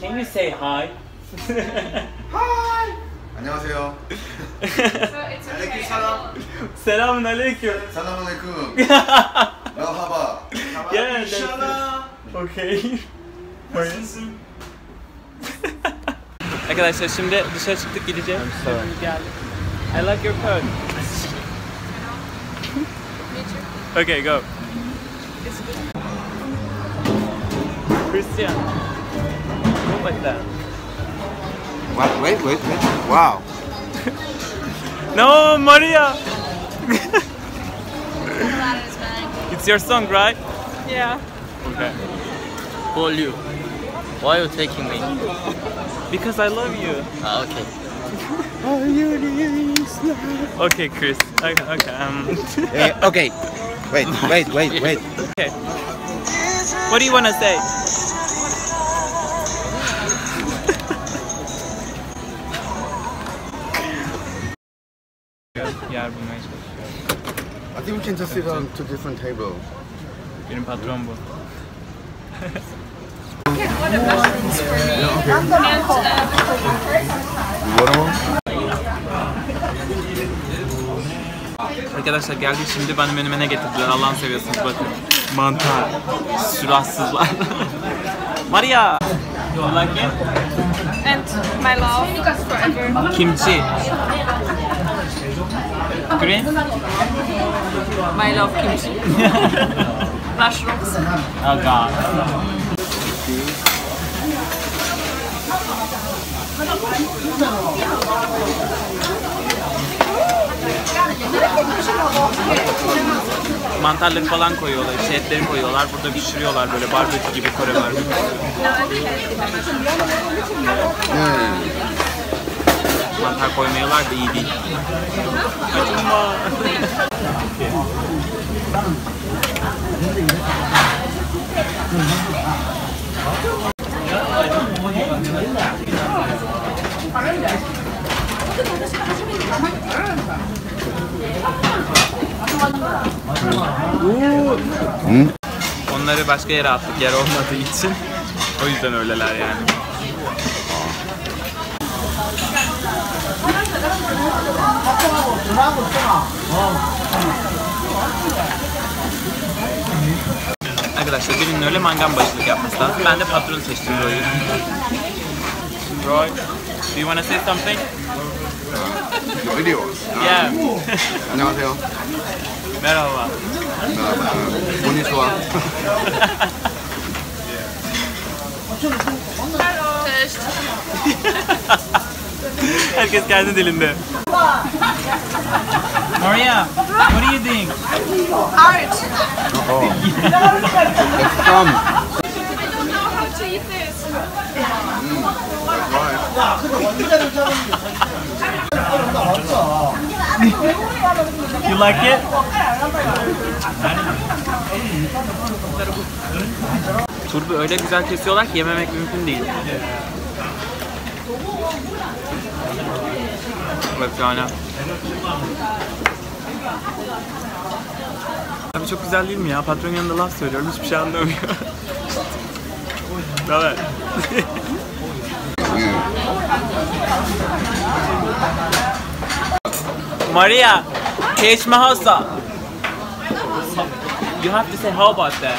Can you say hi? 안녕하세요. it's okay. 사람. Selamun aleyküm. 사람알레이쿰. merhaba. Yeah, that's Okay. Arkadaşlar şimdi dışarı çıktık gideceğiz. Şimdi geldik. I like your coat. okay, go. Christian. Move like that. What? Wait, wait, wait. Wow. No, Maria. it's your song, right? Yeah. Okay. Who are you? Why are you taking me? Because I love you. Ah, okay. Okay, Chris. Okay, okay. Um, Eh, okay. Wait, wait, wait, wait. okay. What do you want to say? Can just sit on two different table. Benim patron bu. One of mushrooms for me. And uh, Watermelon? Arkadaşlar geldik şimdi benim önüme ne getirdiler Allah'ını seviyorsunuz bakın. Mantar. Suratsızlar. Maria. You like it? and my love forever. Kimchi. Green? My love kimchi. Mushrooms. Oh god. Mantarları falan koyuyorlar, işte etleri koyuyorlar, burada pişiriyorlar böyle barbekü gibi Kore barbekü. Mantar koymuyorlar da iyi değil. Acıma. Onları başka yere attık yer olmadığı için. O yüzden öyleler yani. Arkadaşlar birinin öyle mangan başılık yapması lazım. Ben de patron seçtim Roy'u. Roy, do you want to say something? Your video. Yeah. 안녕하세요. Merhaba. merhaba. Konnichiwa. Cześć. Herkes kendi dilinde. Maria, what are you doing? Art. Come. I don't know how to eat this. You like it? Turbu öyle güzel kesiyorlar ki yememek mümkün değil. Efsane. Abi çok güzel değil mi ya? Patron yanında laf söylüyorum hiçbir şey anlamıyor. Evet. Maria, Keishma Hasa. You have to say how about that?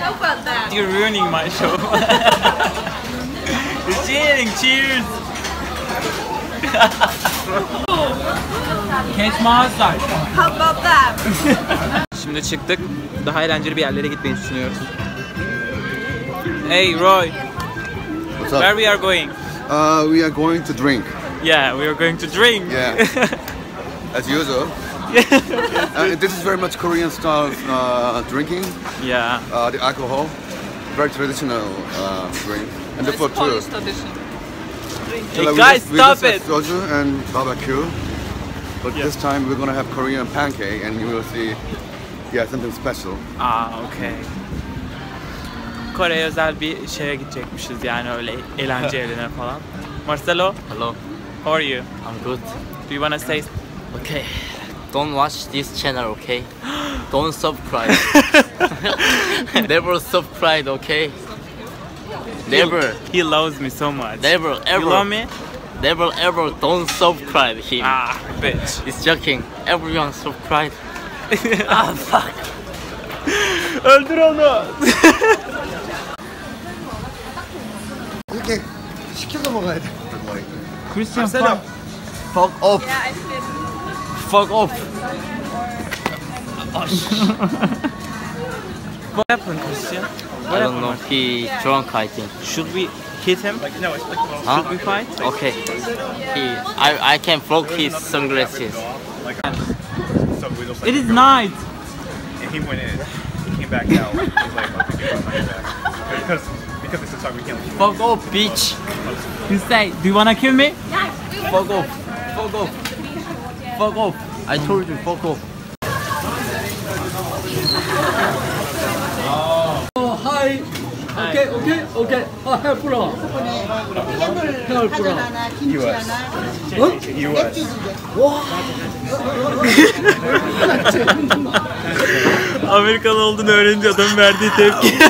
How about that? You're ruining my show. Cheering, cheers. Keishma Hasa. How about that? Şimdi çıktık. Daha eğlenceli bir yerlere gitmeyi düşünüyoruz. Hey Roy, What's where we are going? Uh, we are going to drink. Yeah, we are going to drink. Yeah. As usual. Uh, this is very much Korean style uh, drinking. yeah. Uh, the alcohol, very traditional uh, drink. And the food too. Polish tradition. Hey, we guys, just, we stop just had it. Soju and barbecue. But Yeah. this time we're gonna have Korean pancake, and you will see, yeah, something special. Aa, okay. Kore'ye özel bir şeye gidecekmişiz yani öyle eğlence yerine falan. Marcelo, Hello. how are you? I'm good. Do you wanna say Okay. Don't watch this channel, okay? Don't subscribe. Never subscribe, okay? Never, He loves me so much. never, You ever, love me? never, ever don't subscribe him. Ah, bitch. It's joking. Everyone subscribe. ah, fuck. Öldür onu. 이렇게 시켜서 먹어야 돼. Christian Fuck off. Yeah, I did. Fuck off. What happened, Christian? I don't know. He drunk, I think. Should we hit him? No, Huh? Should we fight? Okay. He, I, I can block his sunglasses. So we just like, It is night. and he went in. He came back out. He was like, okay, get my back. Because because it's a talk we can't. Fuck off, bitch. You say, do you wanna kill me? Fuck off. Fuck off. Fuck off. I told you, fuck off. 오케이 오케이 오케이 아 해프로 하나, 김치 US. 하나. U.S. Amerikalı olduğunu öğrenince adam verdiği tepki.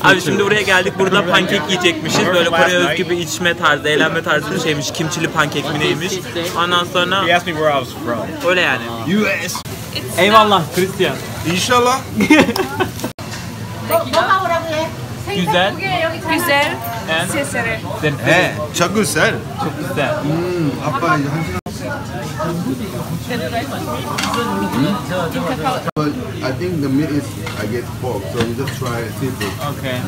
Abi şimdi buraya geldik. Burada pankek yiyecekmişiz. Böyle Kore özgü bir içme tarzı, eğlenme tarzı bir şeymiş. Kimçili pankek mi neymiş. Ondan sonra He asked me where I was from. öyle yani. US. Eyvallah Christian. 인샬라. Güzel. Güzel. And Sesere. 네. 저글살. çok güzel. 음, 아빠 이제 한 시간. But I think the meat is I get pork, so we just try seafood. Okay.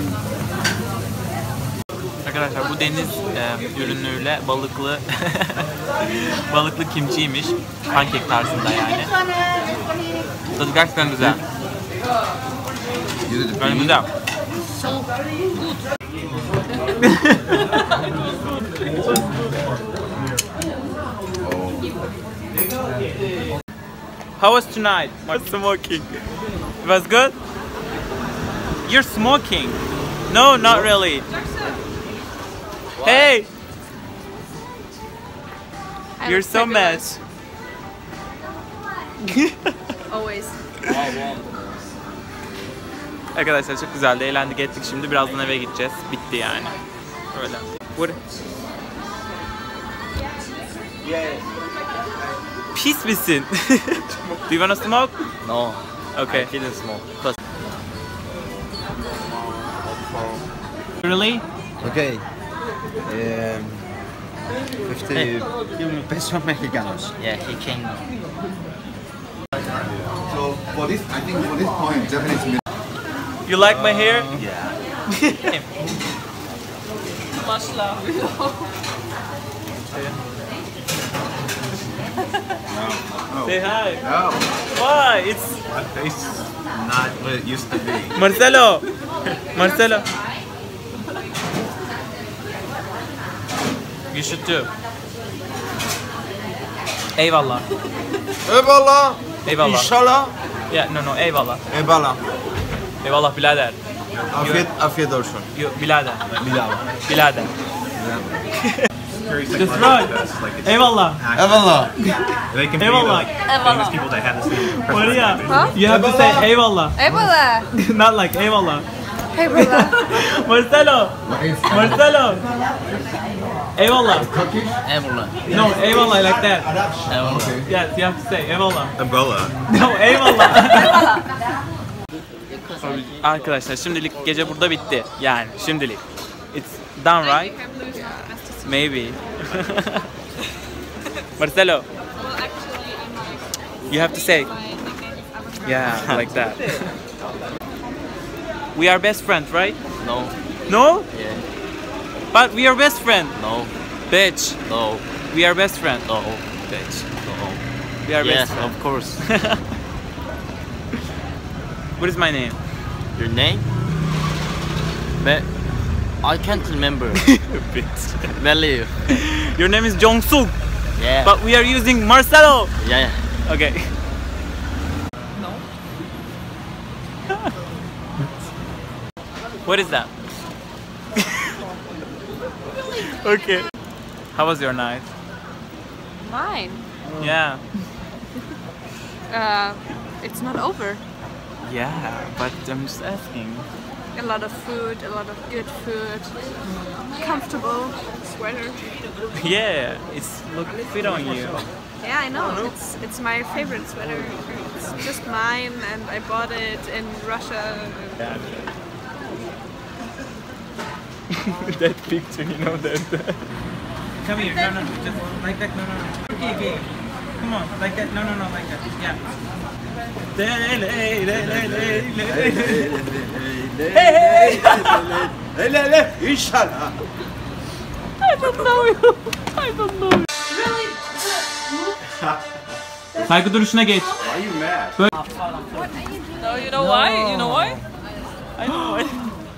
Arkadaşlar bu deniz e, ürünüyle balıklı balıklı kimçiymiş. Pankek tarzında yani. Tadı gerçekten güzel. You did the Yani beef. güzel. How was tonight? What's smoking? It was good? You're smoking. No, not really. Hey! I You're so mad. Always. Arkadaşlar çok güzeldi. Eğlendik ettik. Şimdi birazdan eve gideceğiz. Bitti yani. Öyle. Vur. Pis misin? Do you wanna smoke? No, Okay. I didn't smoke. Really? Ok. Eh, 50 pesos mexicanos. yeah, he can. So for this, I think for this point, Japanese. You like my hair? Um, yeah. Say hi. No. Why? It's My face is not what it used to be. Marcelo. Marcelo. You should do. Eyvallah. Eyvallah. Eyvallah. İnşallah. Yeah, no no eyvallah. Eyvallah. Eyvallah birader. Afiyet, afiyet olsun. Yo, birader. Bilal. Birader. That's right. Eyvallah. Eyvallah. they can be Eyvallah. like famous people that have the same Maria. personality. You have to say eyvallah. Eyvallah. Not like eyvallah. Eyvallah. Marcelo. Marcelo. Eyvallah. Eyvallah. No, eyvallah like that. Eyvallah. Yes, you have to say eyvallah. Umbrella. No, eyvallah. Arkadaşlar şimdilik gece burada bitti. Yani şimdilik. It's done right? Maybe. Marcelo. You have to say. Yeah, like that. We are best friends, right? No. No? Yeah. But we are best friends. No. Bitch. No. We are best friends. No. Bitch. No. We are Yes, best friends. of course. What is my name? Your name? But I can't remember. Bitch. Value. Your name is Jong Suk, Yeah. but we are using Marcelo. yeah. Okay. No. what is that? okay. How was your night? Mine. Yeah. Uh, it's not over. Yeah, but I'm just asking. a lot of food, a lot of good food, comfortable sweater. Yeah, it's look fit on you. Yeah, I know. It's it's my favorite sweater. It's just mine, and I bought it in Russia. that picture, you know that. Come here. No, no, just like that. No, no, no. Okay, okay. Come on, like that. No, no, no, like that. Yeah. Hele hele inşallah. Saygı duruşuna geç. Why you mad? No, you know why? You know why? I know it.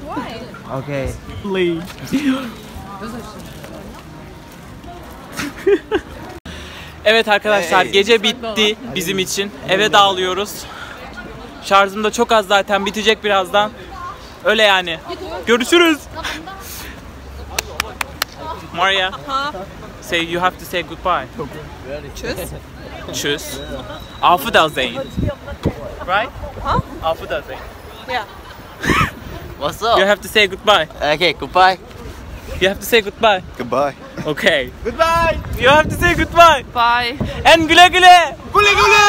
Why? Okay. Please. evet arkadaşlar gece bitti bizim için. Eve dağılıyoruz. Şarjım da çok az zaten bitecek birazdan. Öyle yani. Görüşürüz. Maria, say you have to say goodbye. Tschüss. Tschüss. Auf Wiedersehen. Right? Huh? Auf Wiedersehen. Yeah. What's You up? have to say goodbye. Okay, goodbye. You have to say goodbye. Goodbye. Okay. Goodbye. You have to say goodbye. Bye. And güle güle. Gule gule.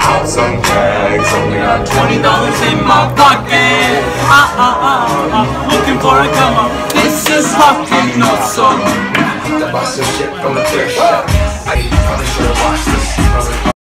Pop some tags, only got Twenty dollars in my pocket. Ah ah ah ah. Looking for a come up. This is fucking not so. the bus of shit from the thrift shop. I probably should have watched this.